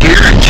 here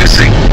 amazing.